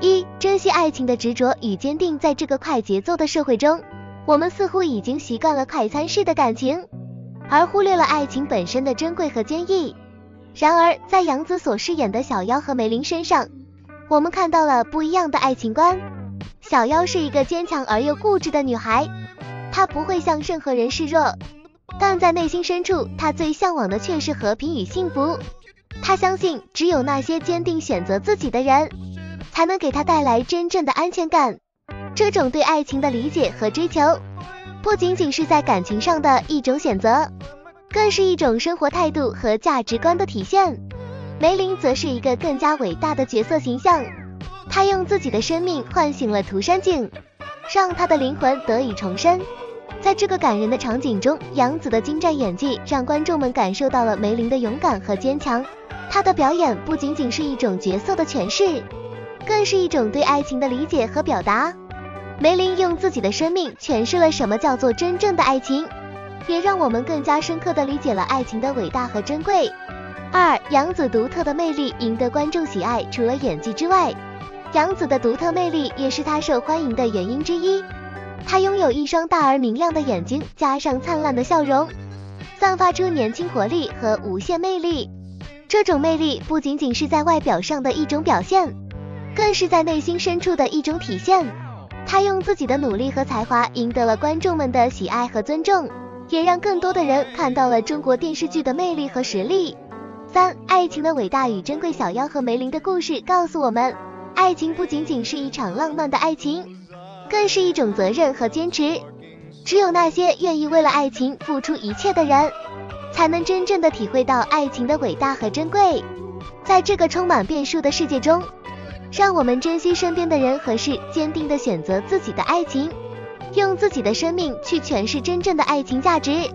一、珍惜爱情的执着与坚定。在这个快节奏的社会中，我们似乎已经习惯了快餐式的感情，而忽略了爱情本身的珍贵和坚毅。然而，在杨紫所饰演的小妖和梅林身上，我们看到了不一样的爱情观。小妖是一个坚强而又固执的女孩，她不会向任何人示弱，但在内心深处，她最向往的却是和平与幸福。她相信，只有那些坚定选择自己的人。才能给他带来真正的安全感。这种对爱情的理解和追求，不仅仅是在感情上的一种选择，更是一种生活态度和价值观的体现。梅林则是一个更加伟大的角色形象，他用自己的生命唤醒了涂山璟，让他的灵魂得以重生。在这个感人的场景中，杨紫的精湛演技让观众们感受到了梅林的勇敢和坚强。他的表演不仅仅是一种角色的诠释。更是一种对爱情的理解和表达。梅林用自己的生命诠释了什么叫做真正的爱情，也让我们更加深刻的理解了爱情的伟大和珍贵。二，杨紫独特的魅力赢得观众喜爱，除了演技之外，杨紫的独特魅力也是她受欢迎的原因之一。她拥有一双大而明亮的眼睛，加上灿烂的笑容，散发出年轻活力和无限魅力。这种魅力不仅仅是在外表上的一种表现。更是在内心深处的一种体现。他用自己的努力和才华赢得了观众们的喜爱和尊重，也让更多的人看到了中国电视剧的魅力和实力。三、爱情的伟大与珍贵。小妖和梅林的故事告诉我们，爱情不仅仅是一场浪漫的爱情，更是一种责任和坚持。只有那些愿意为了爱情付出一切的人，才能真正的体会到爱情的伟大和珍贵。在这个充满变数的世界中。让我们珍惜身边的人和事，坚定的选择自己的爱情，用自己的生命去诠释真正的爱情价值。